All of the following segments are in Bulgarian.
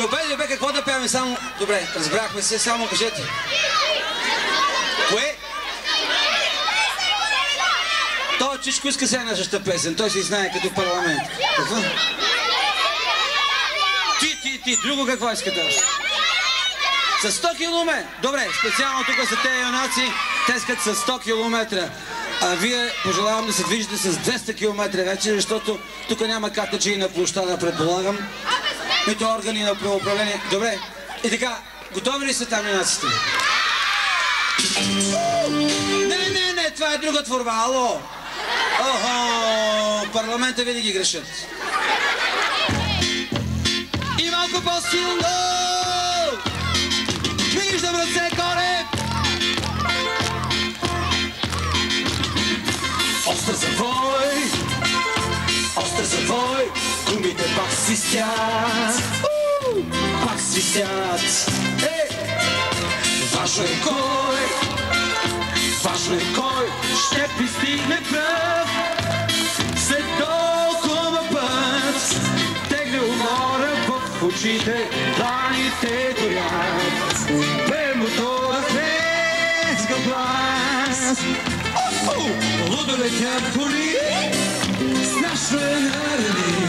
Добре, добре, какво да пеем? Само... Добре, разбрахме се, само кажете. Кое? Той Чичко иска сега нашата песен. Той си знае като парламент. Какво? Ти, ти, ти, друго какво искате още? С 100 км. Добре, специално тук са тези юнаци, те искат с 100 км. А вие пожелавам да се движите с 200 км вече, защото тук няма катачи на площада, предполагам. Нито органи на правоуправление. Добре. И така, готови ли са там юнаците? Не, не, не, това е друга творба. Ало! Охо, парламента винаги грешат. И малко по-силно! Виждам ръце горе! Остър завой! Остър завой! Думите пак свистят! У, Пак свистят! Ей! Важно е кой! Важно е кой ще пристигне пръв след толкова път. Тегне умора в очите, дланите горят. Бе мотора хлезга глас. Лудо летят коли, страшно е нарани.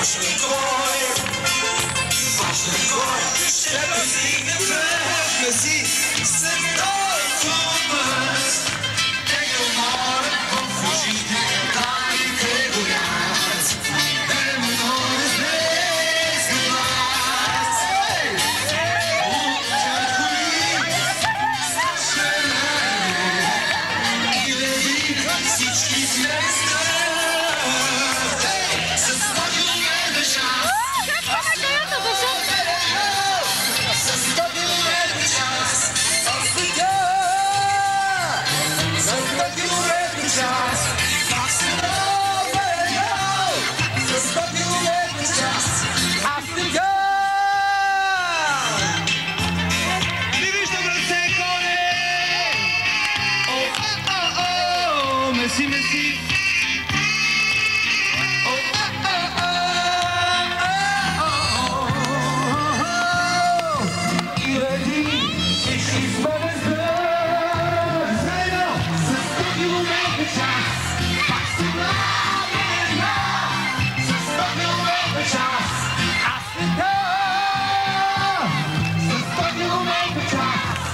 Важно е кой, важно